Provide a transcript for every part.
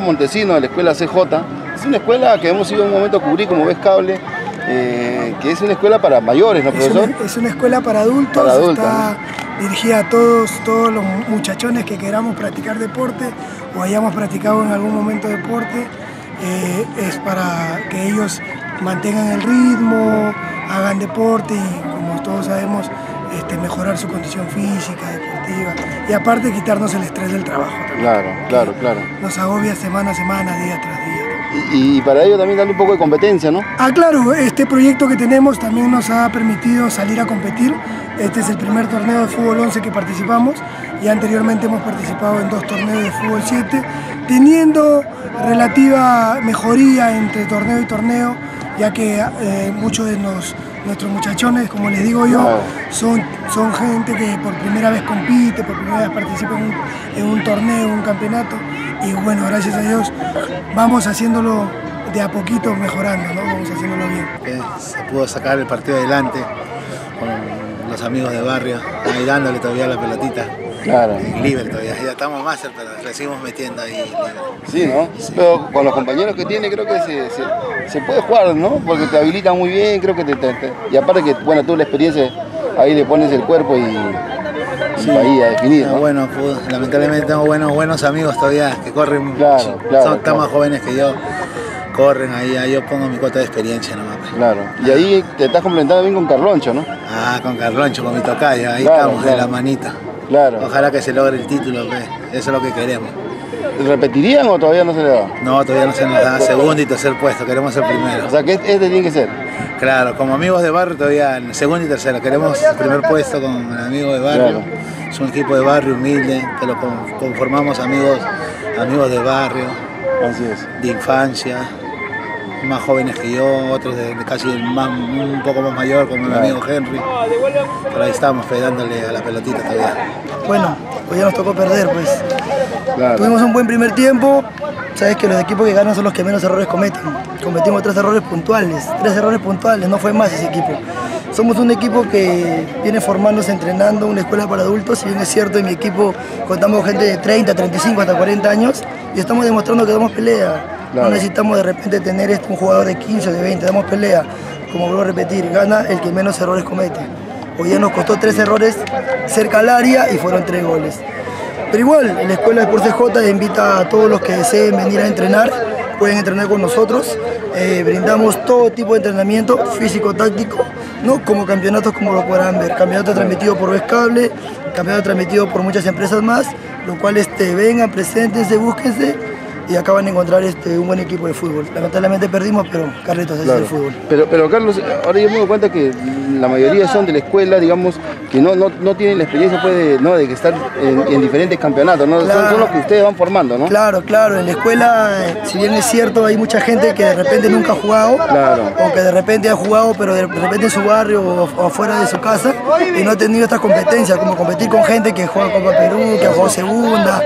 Montesino, de la escuela CJ, es una escuela que hemos ido en un momento a cubrir como ves cable, eh, que es una escuela para mayores, ¿no, profesor? Es una, es una escuela para adultos, Para adultos, está dirigida a todos, todos los muchachones que queramos practicar deporte o hayamos practicado en algún momento deporte. Eh, es para que ellos mantengan el ritmo, hagan deporte y como todos sabemos, este, mejorar su condición física, deportiva y aparte quitarnos el estrés del trabajo. también. Claro, claro, claro. Nos agobia semana a semana, día tras día. Y, y para ello también darle un poco de competencia, ¿no? Ah, claro, este proyecto que tenemos también nos ha permitido salir a competir. Este es el primer torneo de fútbol 11 que participamos y anteriormente hemos participado en dos torneos de fútbol 7, teniendo relativa mejoría entre torneo y torneo, ya que eh, muchos de nuestros muchachones, como les digo yo, son, son gente que por primera vez compite, por primera vez participa en un, en un torneo, en un campeonato. Y bueno, gracias a Dios vamos haciéndolo de a poquito mejorando, ¿no? Vamos haciéndolo bien. que se pudo sacar el partido adelante con los amigos de barrio, ahí dándole todavía la pelotita. Claro. En libre todavía, ya estamos más, pero le seguimos metiendo ahí. Sí, ¿no? Pero con los compañeros que tiene creo que se, se- se puede jugar, ¿no? Porque te habilita muy bien, creo que te, te- te- Y aparte que, bueno, tú la experiencia, ahí le pones el cuerpo y, y ahí a definir, ¿no? bueno, pues, lamentablemente tengo buenos, buenos amigos todavía que corren, Claro, son, claro, están claro. más jóvenes que yo, corren ahí, ahí yo pongo mi cuota de experiencia nomás. pues. Claro. Y ahí te estás complementando bien con Carloncho, ¿no? Ah, con Carloncho, con mi tocayo, ahí Claro, estamos de la manita. Claro. Ojalá que se logre el título, pues, eso es lo que queremos. ¿Repetirían o todavía no se le da? No, todavía no se nos da segundo y tercer puesto, queremos ser primero. O sea que este tiene que ser. Claro, como amigos de barrio todavía en segundo y tercero. Queremos el primer puesto con amigos de barrio. Claro. Es un equipo de barrio humilde, que lo con- conformamos amigos, amigos de barrio, Así es. de infancia, más jóvenes que yo, otros de, de casi más- un poco más mayor, como mi amigo Henry. Pero ahí estamos pues, dándole a la pelotita todavía. Bueno, hoy ya nos tocó perder, pues. Claro. Tuvimos un buen primer tiempo. Sabes que los equipos que ganan son los que menos errores cometen. Cometimos tres errores puntuales, tres errores puntuales, no fue más ese equipo. Somos un equipo que viene formándose, entrenando, una escuela para adultos. Si bien es cierto, en mi equipo contamos con gente de 30, 35 hasta 40 años y estamos demostrando que damos pelea. No necesitamos de repente tener este, un jugador de 15 o de 20, damos pelea. Como vuelvo a repetir, gana el que menos errores comete. Hoy ya nos costó tres errores cerca al área y fueron tres goles. Pero igual, en la Escuela de Deportes J invita a todos los que deseen venir a entrenar, pueden entrenar con nosotros. Eh, brindamos todo tipo de entrenamiento físico-táctico, ¿no? como campeonatos como lo podrán ver. Campeonato transmitido por Vez Cable, campeonato transmitido por muchas empresas más, lo cual este, vengan, preséntense, búsquense y acaban de encontrar este, un buen equipo de fútbol. Lamentablemente perdimos, pero Carlitos, así es el fútbol. Pero, pero Carlos, ahora yo me doy cuenta que la mayoría son de la escuela, digamos, que no, no, no tienen la experiencia pues, de, ¿no? de que estar en, en diferentes campeonatos, ¿no? Son- Son, Claro. los que ustedes van formando, ¿no? Claro, claro, en la escuela, eh, si bien es cierto, hay mucha gente que de repente nunca ha jugado, Claro. o que de repente ha jugado, pero de repente en su barrio o, o afuera de su casa, y no ha tenido estas competencias, como competir con gente que juega Copa Perú, que ha jugado segunda.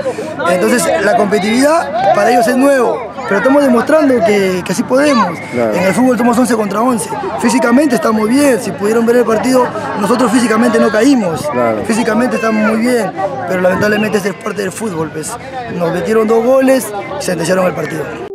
Entonces, la competitividad para ellos es nuevo, pero estamos demostrando que, que sí podemos. Claro. En el fútbol somos 11 contra 11. Físicamente estamos bien, si pudieron ver el partido, nosotros físicamente no caímos. Claro. Físicamente estamos muy bien, pero lamentablemente es parte del fútbol. Pues. Nos metieron dos goles y sentenciaron el partido.